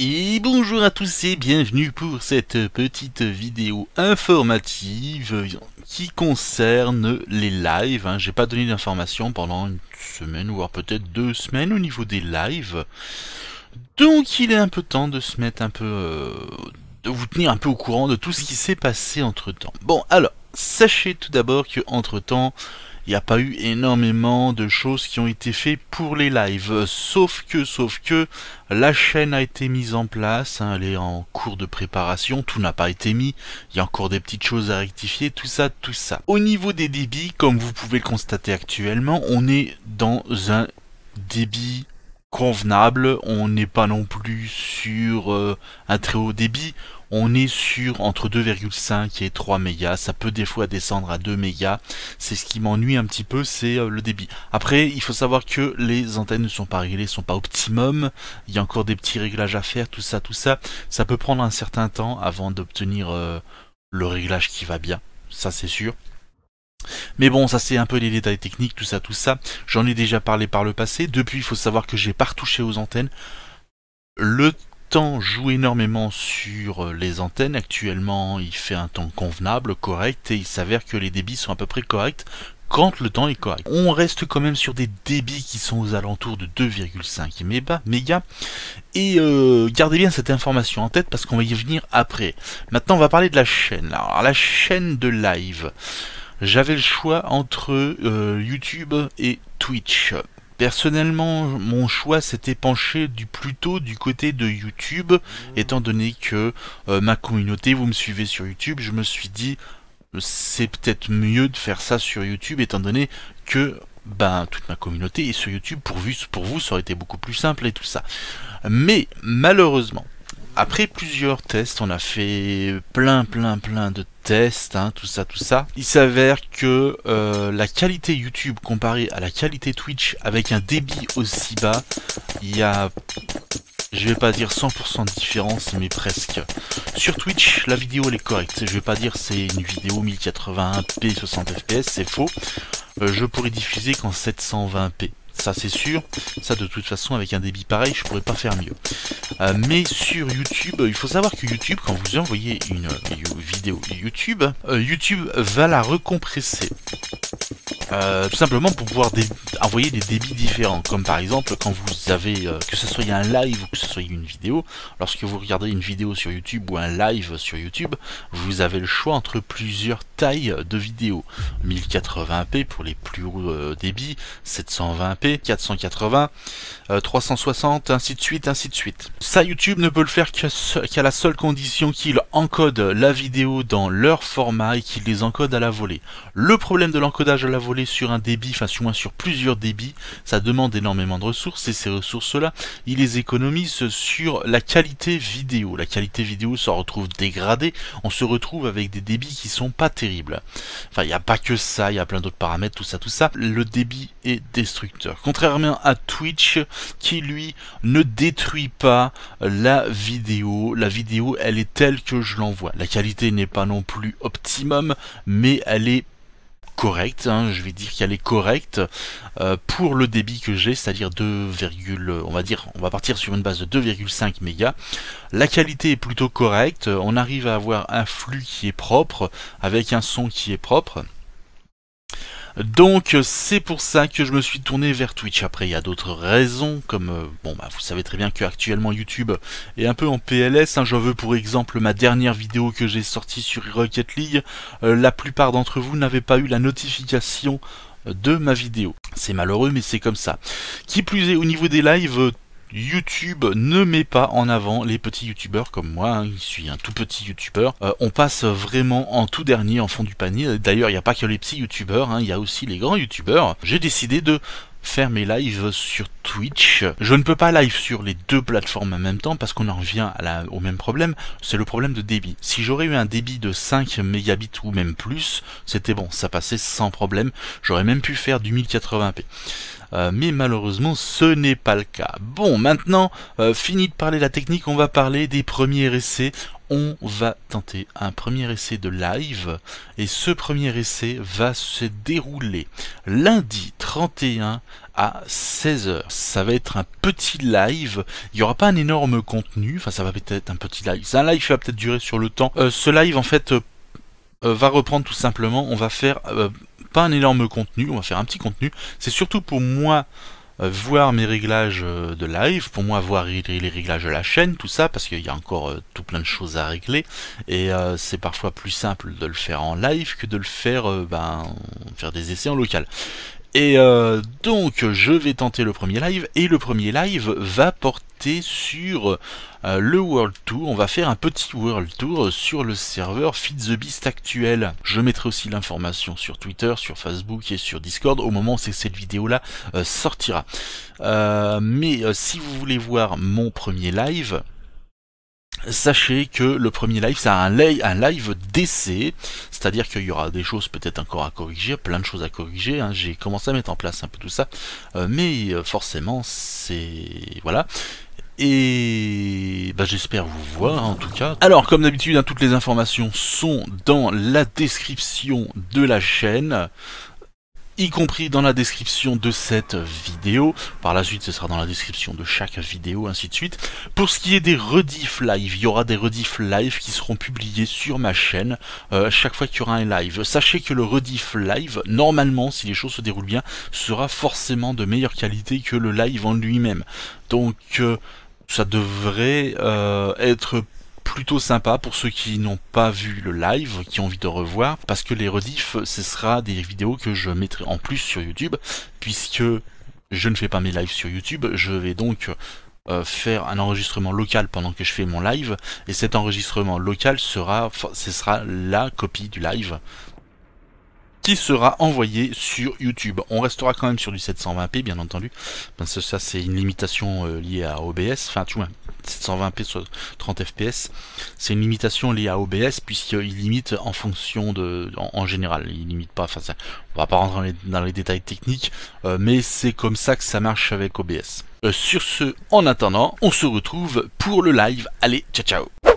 Et bonjour à tous et bienvenue pour cette petite vidéo informative qui concerne les lives. Hein. J'ai pas donné d'informations pendant une semaine, voire peut-être deux semaines au niveau des lives. Donc il est un peu temps de se mettre un peu... Euh, de vous tenir un peu au courant de tout ce qui s'est passé entre temps. Bon alors, sachez tout d'abord que entre temps il n'y a pas eu énormément de choses qui ont été faites pour les lives. Sauf que, sauf que, la chaîne a été mise en place, hein, elle est en cours de préparation, tout n'a pas été mis, il y a encore des petites choses à rectifier, tout ça, tout ça. Au niveau des débits, comme vous pouvez le constater actuellement, on est dans un débit convenable, on n'est pas non plus sur euh, un très haut débit, on est sur entre 2,5 et 3 mégas, ça peut des fois descendre à 2 mégas, c'est ce qui m'ennuie un petit peu, c'est euh, le débit. Après, il faut savoir que les antennes ne sont pas réglées, sont pas optimum, il y a encore des petits réglages à faire, tout ça, tout ça, ça peut prendre un certain temps avant d'obtenir euh, le réglage qui va bien, ça c'est sûr. Mais bon, ça c'est un peu les détails techniques, tout ça, tout ça. J'en ai déjà parlé par le passé. Depuis, il faut savoir que j'ai pas retouché aux antennes. Le temps joue énormément sur les antennes. Actuellement, il fait un temps convenable, correct, et il s'avère que les débits sont à peu près corrects quand le temps est correct. On reste quand même sur des débits qui sont aux alentours de 2,5 mégas. Et euh, gardez bien cette information en tête parce qu'on va y venir après. Maintenant, on va parler de la chaîne. Alors, la chaîne de live j'avais le choix entre euh, YouTube et Twitch. Personnellement, mon choix s'était penché du plutôt du côté de YouTube, étant donné que euh, ma communauté, vous me suivez sur YouTube, je me suis dit c'est peut-être mieux de faire ça sur YouTube, étant donné que ben toute ma communauté est sur YouTube. Pour vous, pour vous, ça aurait été beaucoup plus simple et tout ça. Mais malheureusement, après plusieurs tests, on a fait plein plein plein de tests, hein, tout ça, tout ça. Il s'avère que euh, la qualité YouTube comparée à la qualité Twitch avec un débit aussi bas, il y a, je vais pas dire 100% de différence, mais presque. Sur Twitch, la vidéo elle est correcte. Je vais pas dire c'est une vidéo 1080p 60 fps, c'est faux. Euh, je pourrais diffuser qu'en 720p ça c'est sûr. Ça de toute façon avec un débit pareil je pourrais pas faire mieux. Euh, mais sur YouTube, il faut savoir que YouTube, quand vous envoyez une vidéo YouTube, euh, YouTube va la recompresser. Euh, tout simplement pour pouvoir envoyer des débits différents. Comme par exemple quand vous avez, que ce soit un live ou que ce soit une vidéo, lorsque vous regardez une vidéo sur YouTube ou un live sur YouTube, vous avez le choix entre plusieurs tailles de vidéos. 1080p pour les plus hauts débits, 720p 480, 360, ainsi de suite, ainsi de suite. Ça, YouTube ne peut le faire qu'à la seule condition qu'il encode la vidéo dans leur format et qu'il les encode à la volée. Le problème de l'encodage à la volée sur un débit, enfin sur, sur plusieurs débits, ça demande énormément de ressources et ces ressources-là, ils les économisent sur la qualité vidéo. La qualité vidéo se retrouve dégradée, on se retrouve avec des débits qui sont pas terribles. Enfin, il n'y a pas que ça, il y a plein d'autres paramètres, tout ça, tout ça. Le débit est destructeur. Contrairement à Twitch qui lui ne détruit pas la vidéo. La vidéo elle est telle que je l'envoie. La qualité n'est pas non plus optimum mais elle est correcte, hein. je vais dire qu'elle est correcte euh, pour le débit que j'ai, c'est-à-dire 2, on va dire, on va partir sur une base de 2,5 mégas. La qualité est plutôt correcte, on arrive à avoir un flux qui est propre, avec un son qui est propre. Donc c'est pour ça que je me suis tourné vers Twitch. Après il y a d'autres raisons, comme euh, bon bah vous savez très bien que actuellement YouTube est un peu en PLS. Hein. Je veux pour exemple ma dernière vidéo que j'ai sortie sur Rocket League. Euh, la plupart d'entre vous n'avaient pas eu la notification de ma vidéo. C'est malheureux mais c'est comme ça. Qui plus est au niveau des lives, YouTube ne met pas en avant les petits youtubeurs comme moi, hein, je suis un tout petit youtubeur. Euh, on passe vraiment en tout dernier en fond du panier. D'ailleurs, il n'y a pas que les petits youtubeurs, hein, il y a aussi les grands youtubeurs. J'ai décidé de faire mes lives sur Twitch. Je ne peux pas live sur les deux plateformes en même temps parce qu'on en revient au même problème, c'est le problème de débit. Si j'aurais eu un débit de 5 mégabits ou même plus, c'était bon, ça passait sans problème. J'aurais même pu faire du 1080p. Euh, mais malheureusement ce n'est pas le cas. Bon, maintenant, euh, fini de parler de la technique, on va parler des premiers essais. on va tenter un premier essai de live et ce premier essai va se dérouler lundi 31 à 16h. Ça va être un petit live, il n'y aura pas un énorme contenu, enfin ça va peut-être un petit live. C'est un live qui va peut-être durer sur le temps. Euh, ce live en fait va reprendre tout simplement, on va faire pas un énorme contenu, on va faire un petit contenu. C'est surtout pour moi euh, voir mes réglages euh, de live, pour moi voir les réglages de la chaîne, tout ça, parce qu'il y a encore euh, tout plein de choses à régler, et c'est parfois plus simple de le faire en live que de le faire, ben, faire des essais en local. Et donc je vais tenter le premier live et le premier live va porter sur le World Tour. On va faire un petit World Tour sur le serveur Feed the Beast actuel. Je mettrai aussi l'information sur Twitter, sur Facebook et sur Discord au moment où cette vidéo là sortira. mais si vous voulez voir mon premier live, Sachez que le premier live, c'est un, un live d'essai, c'est-à-dire qu'il y aura des choses peut-être encore à corriger, plein de choses à corriger, hein. j'ai commencé à mettre en place un peu tout ça, euh, mais euh, forcément, c'est... voilà. Et bah, j'espère vous voir en tout cas. Alors comme d'habitude, hein, toutes les informations sont dans la description de la chaîne y compris dans la description de cette vidéo. Par la suite, ce sera dans la description de chaque vidéo, ainsi de suite. Pour ce qui est des rediff live, il y aura des rediff live qui seront publiés sur ma chaîne euh, chaque fois qu'il y aura un live. Sachez que le rediff live, normalement, si les choses se déroulent bien, sera forcément de meilleure qualité que le live en lui-même. Donc... Euh, ça devrait euh, être plutôt sympa pour ceux qui n'ont pas vu le live, qui ont envie de revoir, parce que les rediffs, ce sera des vidéos que je mettrai en plus sur YouTube, puisque je ne fais pas mes lives sur YouTube, je vais donc euh, faire un enregistrement local pendant que je fais mon live, et cet enregistrement local sera, ce sera la copie du live qui sera envoyé sur YouTube. On restera quand même sur du 720p, bien entendu, parce que ça c'est une limitation euh, liée à OBS, enfin tu vois, 720p sur 30 fps, c'est une limitation liée à OBS puisqu'il limite en fonction de, en, général, il limite pas, enfin ça, on va pas rentrer dans les, détails techniques, euh, mais c'est comme ça que ça marche avec OBS. Euh, sur ce, en attendant, on se retrouve pour le live. Allez, ciao ciao